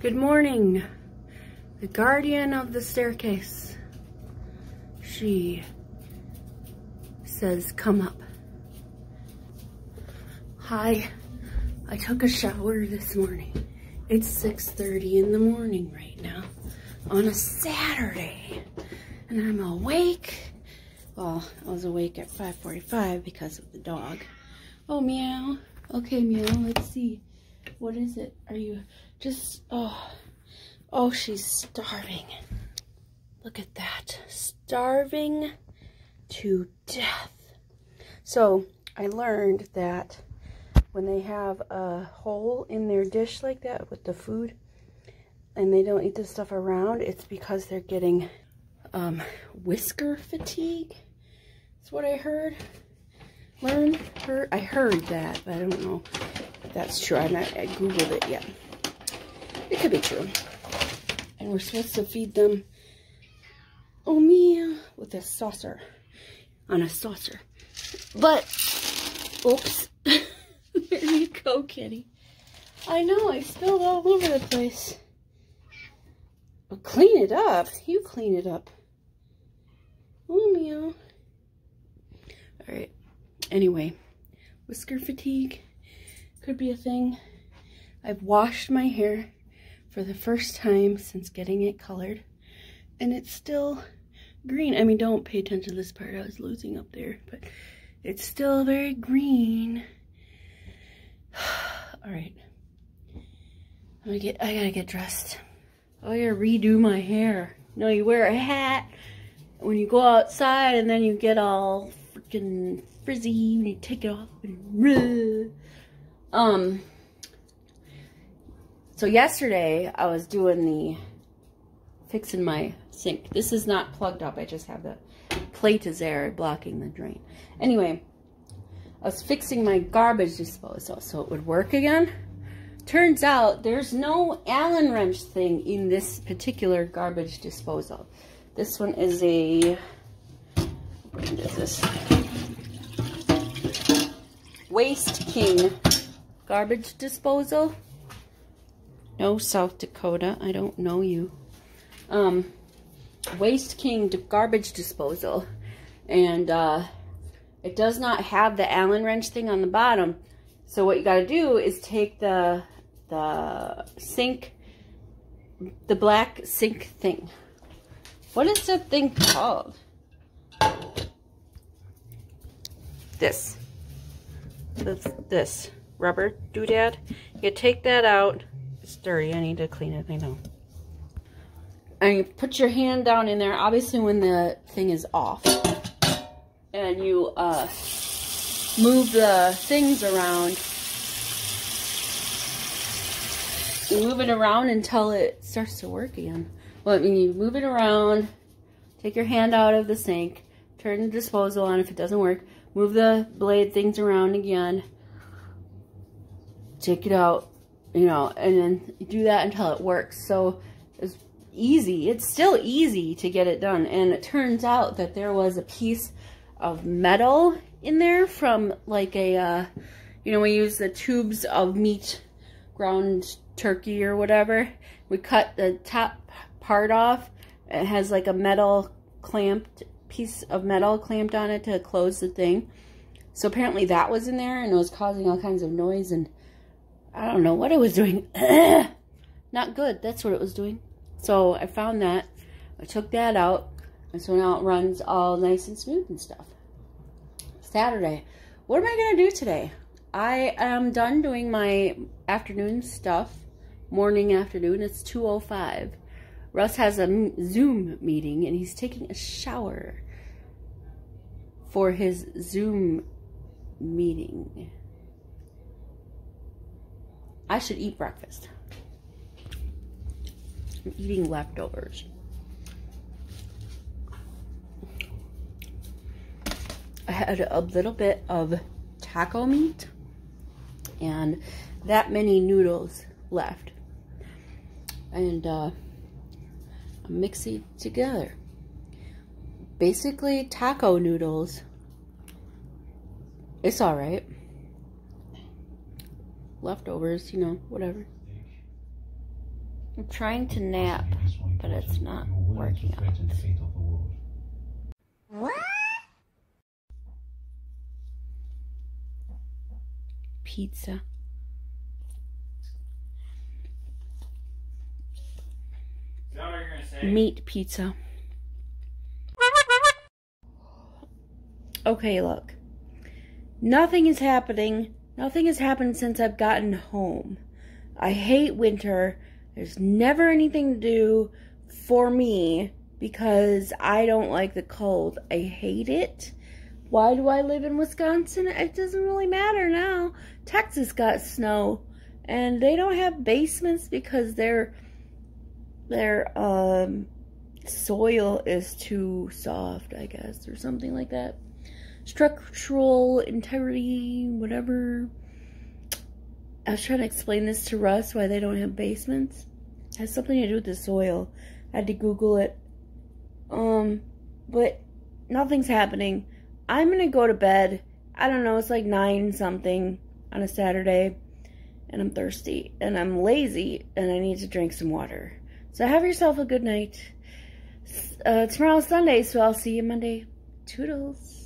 Good morning. The guardian of the staircase. She says, come up. Hi. I took a shower this morning. It's 6.30 in the morning right now on a Saturday. And I'm awake. Well, I was awake at 5.45 because of the dog. Oh, meow. Okay, meow. Let's see. What is it? Are you just, oh, oh, she's starving. Look at that. Starving to death. So I learned that when they have a hole in their dish like that with the food and they don't eat the stuff around, it's because they're getting um, whisker fatigue. That's what I heard. Learn, heard, I heard that, but I don't know that's true. I'm not, I Googled it yet. It could be true. And we're supposed to feed them, oh me, with a saucer, on a saucer. But, oops. there you go, kitty. I know, I spilled all over the place. Well, clean it up. You clean it up. Oh, meow. Alright. Anyway, whisker fatigue could be a thing. I've washed my hair for the first time since getting it colored. And it's still green. I mean, don't pay attention to this part. I was losing up there. But it's still very green. All right. Gonna get, I gotta get dressed. Oh, you redo my hair. No, you wear a hat when you go outside and then you get all freaking frizzy and you take it off and um so yesterday I was doing the fixing my sink. This is not plugged up. I just have the plate is there blocking the drain. Anyway, I was fixing my garbage disposal so it would work again. Turns out there's no Allen wrench thing in this particular garbage disposal. This one is a, what is this? Waste King garbage disposal. No, South Dakota. I don't know you. Um, Waste King garbage disposal. And, uh, it does not have the Allen wrench thing on the bottom. So what you got to do is take the the sink, the black sink thing. What is that thing called? This. This, this rubber doodad. You take that out. It's dirty. I need to clean it. I know. And you put your hand down in there, obviously when the thing is off and you uh, move the things around. You move it around until it starts to work again. Well, I mean, you move it around, take your hand out of the sink, turn the disposal on if it doesn't work, move the blade things around again, take it out, you know, and then do that until it works. So it's easy. It's still easy to get it done. And it turns out that there was a piece of metal in there from like a, uh, you know, we use the tubes of meat, ground turkey or whatever. We cut the top part off. It has like a metal clamped piece of metal clamped on it to close the thing. So apparently that was in there and it was causing all kinds of noise and I don't know what it was doing. Not good. That's what it was doing. So I found that. I took that out. And so now it runs all nice and smooth and stuff. Saturday. What am I going to do today? I am done doing my afternoon stuff. Morning, afternoon. It's 2.05. Russ has a Zoom meeting and he's taking a shower for his Zoom meeting. I should eat breakfast. I'm eating leftovers. I had a little bit of taco meat and that many noodles left. And uh, I'm mixing together. Basically, taco noodles. It's alright. Leftovers, you know, whatever. I'm trying to nap, but it's not working out. What? Pizza. Meat pizza. Okay, look. Nothing is happening. Nothing has happened since I've gotten home. I hate winter. There's never anything to do for me because I don't like the cold. I hate it. Why do I live in Wisconsin? It doesn't really matter now. Texas got snow and they don't have basements because their their um soil is too soft, I guess, or something like that. Structural integrity, whatever. I was trying to explain this to Russ why they don't have basements. It has something to do with the soil. I had to Google it. Um, but nothing's happening. I'm gonna go to bed. I don't know, it's like 9 something on a Saturday. And I'm thirsty. And I'm lazy. And I need to drink some water. So have yourself a good night. Uh, tomorrow's Sunday, so I'll see you Monday. Toodles.